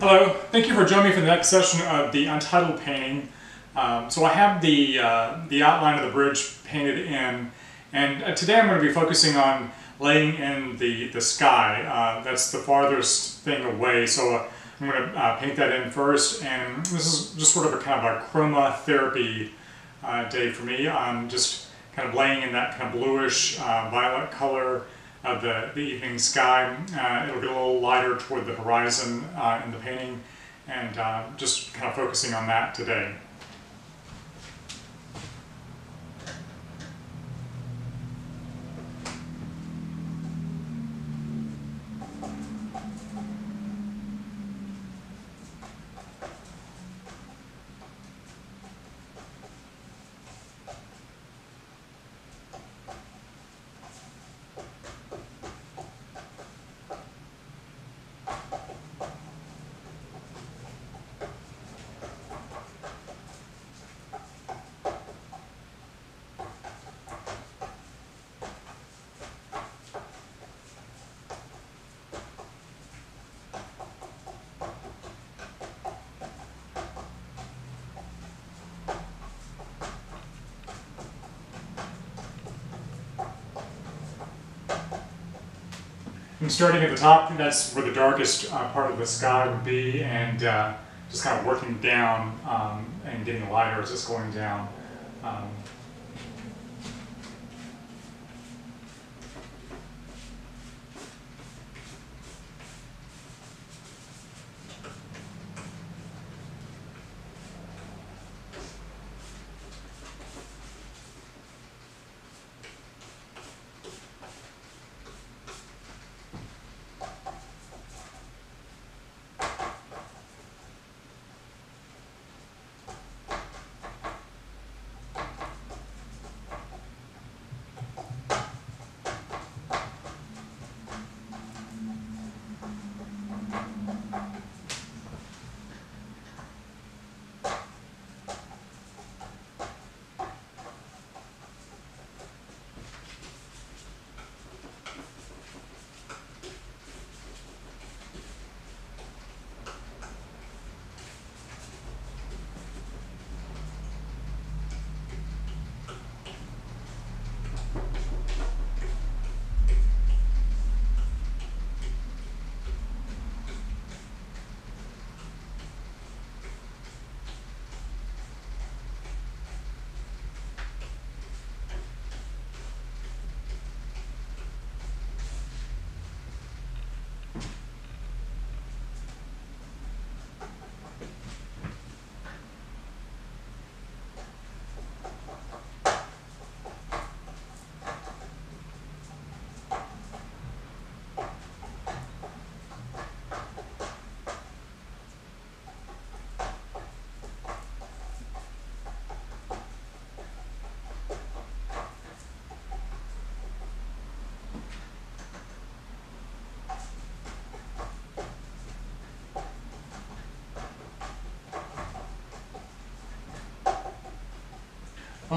Hello, thank you for joining me for the next session of the Untitled painting. Um, so I have the, uh, the outline of the bridge painted in, and uh, today I'm going to be focusing on laying in the, the sky. Uh, that's the farthest thing away, so uh, I'm going to uh, paint that in first, and this is just sort of a kind of a chroma therapy uh, day for me. I'm just kind of laying in that kind of bluish violet color of the, the evening sky. Uh, it'll get a little lighter toward the horizon uh, in the painting and uh, just kind of focusing on that today. I'm starting at the top, that's where the darkest uh, part of the sky would be, and uh, just kind of working down um, and getting lighter as it's going down. Um,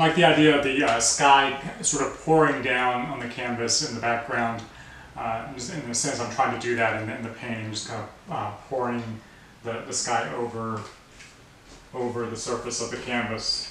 like the idea of the uh, sky sort of pouring down on the canvas in the background. Uh, in a sense, I'm trying to do that in the, in the painting, just kind of uh, pouring the, the sky over, over the surface of the canvas.